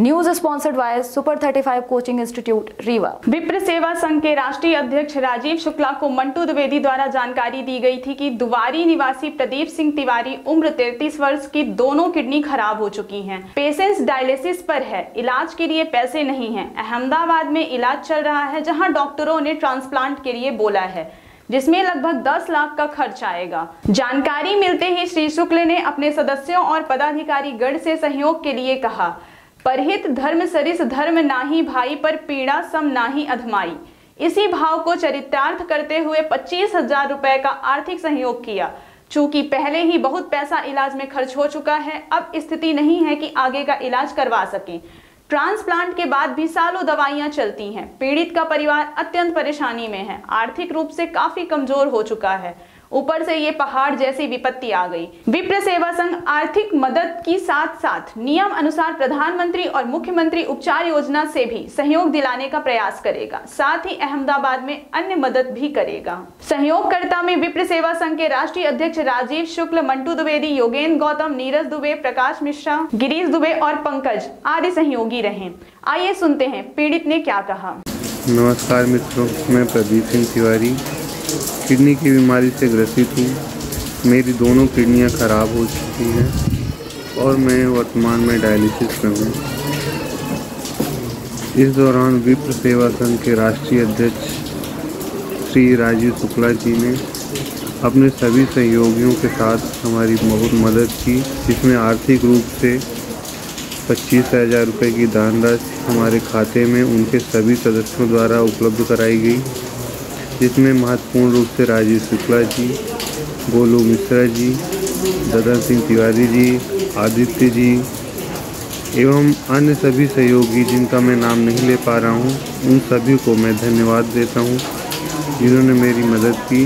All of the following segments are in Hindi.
News sponsored by super 35 coaching institute Rewa Vipra Seva Sangh के राष्ट्रीय अध्यक्ष राजीव शुक्ला को मंटू द्विवेदी द्वारा जानकारी दी गई थी कि दुवारी निवासी प्रदीप सिंह तिवारी उम्र 33 वर्ष की दोनों किडनी खराब हो चुकी हैं। पेशेंट्स डायलिसिस पर है। इलाज के लिए पैसे नहीं है। अहमदाबाद में इलाज चल रहा है, जहाँ डॉक्टरों ने ट्रांसप्लांट के लिए बोला है, जिसमें लगभग 10 लाख का खर्च आएगा। जानकारी मिलते ही श्री शुक्ल ने अपने सदस्यों और पदाधिकारी गण से सहयोग के लिए कहा। परहित धर्म सरिस धर्म नाही भाई पर पीड़ा सम नाही अधमाई। इसी भाव को चरितार्थ करते हुए पच्चीस हज़ार रुपए का आर्थिक सहयोग किया। चूँकि पहले ही बहुत पैसा इलाज में खर्च हो चुका है, अब स्थिति नहीं है कि आगे का इलाज करवा सकें। ट्रांसप्लांट के बाद भी सालों दवाइयाँ चलती हैं। पीड़ित का परिवार अत्यंत परेशानी में है। आर्थिक रूप से काफ़ी कमज़ोर हो चुका है। ऊपर से ये पहाड़ जैसी विपत्ति आ गई। विप्र सेवा संघ आर्थिक मदद की साथ साथ नियम अनुसार प्रधानमंत्री और मुख्यमंत्री उपचार योजना से भी सहयोग दिलाने का प्रयास करेगा। साथ ही अहमदाबाद में अन्य मदद भी करेगा। सहयोगकर्ता में विप्र सेवा संघ के राष्ट्रीय अध्यक्ष राजीव शुक्ल, मंटू द्विवेदी, योगेंद्र गौतम, नीरज दुबे, प्रकाश मिश्रा, गिरीश दुबे और पंकज आदि सहयोगी रहे। आइए सुनते हैं, पीड़ित ने क्या कहा। नमस्कार मित्रों, मैं प्रदीप सिंह तिवारी। किडनी की बीमारी से ग्रसित हूँ। मेरी दोनों किडनियाँ ख़राब हो चुकी हैं और मैं वर्तमान में डायलिसिस में हूँ। इस दौरान विप्र सेवा संघ के राष्ट्रीय अध्यक्ष श्री राजीव शुक्ला जी ने अपने सभी सहयोगियों के साथ हमारी बहुत मदद की। जिसमें आर्थिक रूप से पच्चीस हज़ार रुपये की दान राशि हमारे खाते में उनके सभी सदस्यों द्वारा उपलब्ध कराई गई। जिसमें महत्वपूर्ण रूप से राजीव शुक्ला जी, गोलू मिश्रा जी, ददन सिंह तिवारी जी, आदित्य जी, एवं अन्य सभी सहयोगी जिनका मैं नाम नहीं ले पा रहा हूँ, उन सभी को मैं धन्यवाद देता हूँ, जिन्होंने मेरी मदद की,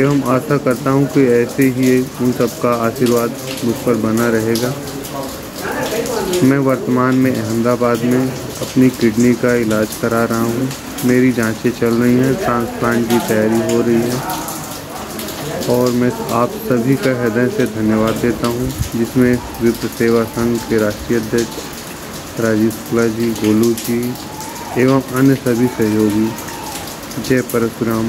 एवं आशा करता हूँ कि ऐसे ही उन सबका आशीर्वाद मुझ पर बना रहेगा। मैं वर्तमान में अहमदाबाद में अपनी किडनी का इलाज करा रहा हूँ। मेरी जांचें चल रही हैं ट्रांसप्लांट की तैयारी हो रही है। और मैं आप सभी का हृदय से धन्यवाद देता हूँ, जिसमें विप्र सेवा संघ के राष्ट्रीय अध्यक्ष राजीव शुक्ला जी, गोलू जी एवं अन्य सभी सहयोगी, जय परशुराम।